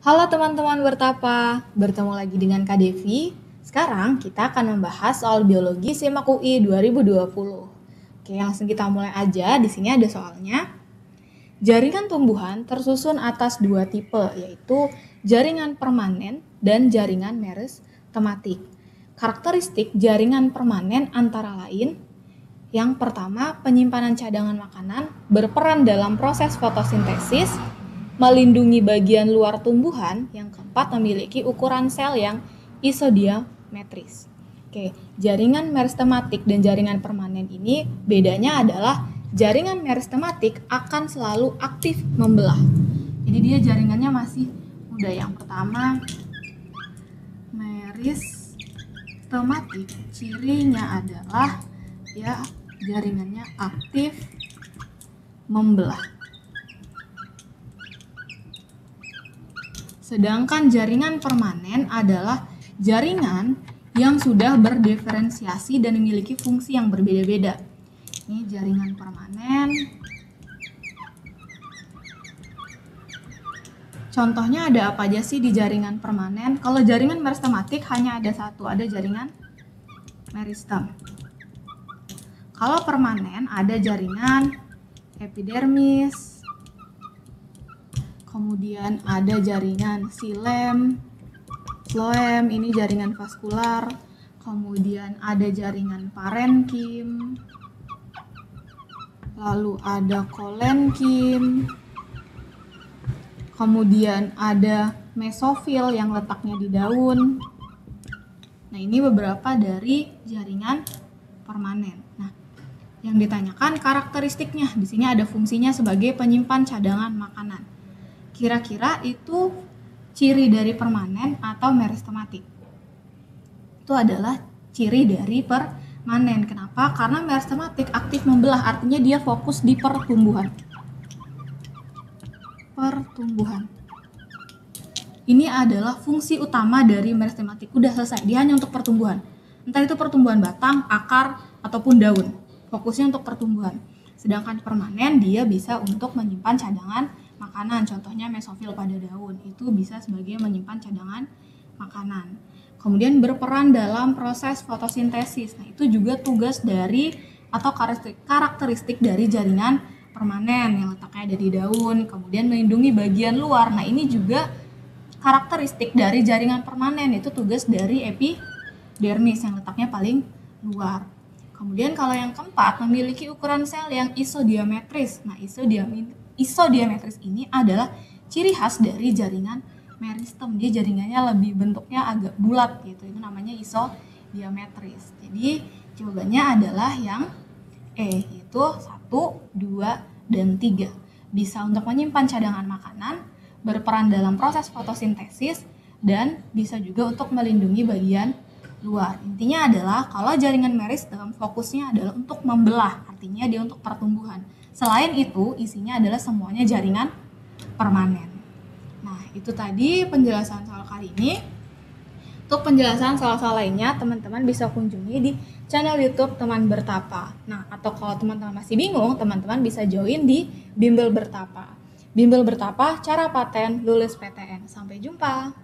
Halo teman-teman bertapa, bertemu lagi dengan Kak Devi. Sekarang kita akan membahas soal biologi SIMAK UI 2020. Oke, langsung kita mulai aja. Di sini ada soalnya. Jaringan tumbuhan tersusun atas dua tipe, yaitu jaringan permanen dan jaringan meristematik. Karakteristik jaringan permanen antara lain yang pertama, penyimpanan cadangan makanan berperan dalam proses fotosintesis, melindungi bagian luar tumbuhan. Yang keempat, memiliki ukuran sel yang isodiametris. Oke, jaringan meristematik dan jaringan permanen ini bedanya adalah jaringan meristematik akan selalu aktif membelah. Jadi dia jaringannya masih muda. Yang pertama, meristematik cirinya adalah ya jaringannya aktif membelah. Sedangkan jaringan permanen adalah jaringan yang sudah berdiferensiasi dan memiliki fungsi yang berbeda-beda. Ini jaringan permanen. Contohnya ada apa aja sih di jaringan permanen? Kalau jaringan meristematik hanya ada satu, ada jaringan meristem. Kalau permanen ada jaringan epidermis, kemudian ada jaringan silem, floem, ini jaringan vaskular, kemudian ada jaringan parenkim, lalu ada kolenkim, kemudian ada mesofil yang letaknya di daun. Nah, ini beberapa dari jaringan permanen. Nah, yang ditanyakan karakteristiknya. Di sini ada fungsinya sebagai penyimpan cadangan makanan. Kira-kira itu ciri dari permanen atau meristematik. Itu adalah ciri dari permanen. Kenapa? Karena meristematik aktif membelah, artinya dia fokus di pertumbuhan. Pertumbuhan. Ini adalah fungsi utama dari meristematik. Udah selesai, dia hanya untuk pertumbuhan. Entah itu pertumbuhan batang, akar, ataupun daun fokusnya untuk pertumbuhan. Sedangkan permanen dia bisa untuk menyimpan cadangan makanan, contohnya mesofil pada daun itu bisa sebagai menyimpan cadangan makanan. Kemudian berperan dalam proses fotosintesis. Nah, itu juga tugas dari atau karakteristik dari jaringan permanen yang letaknya ada di daun, kemudian melindungi bagian luar. Nah, ini juga karakteristik dari jaringan permanen itu tugas dari epidermis yang letaknya paling luar. Kemudian kalau yang keempat memiliki ukuran sel yang isodiametris. Nah, isodiametris ini adalah ciri khas dari jaringan meristem. Dia jaringannya lebih bentuknya agak bulat gitu. Itu namanya isodiametris. Jadi jawabannya adalah yang E, yaitu 1, 2, dan 3. Bisa untuk menyimpan cadangan makanan, berperan dalam proses fotosintesis, dan bisa juga untuk melindungi bagian luar. Intinya adalah kalau jaringan meristem fokusnya adalah untuk membelah, artinya dia untuk pertumbuhan. Selain itu, isinya adalah semuanya jaringan permanen. Nah, itu tadi penjelasan soal kali ini. Untuk penjelasan soal-soal lainnya, teman-teman bisa kunjungi di channel YouTube Teman Bertapa. Nah, atau kalau teman-teman masih bingung, teman-teman bisa join di Bimbel Bertapa. Bimbel Bertapa, cara paten lulus PTN. Sampai jumpa.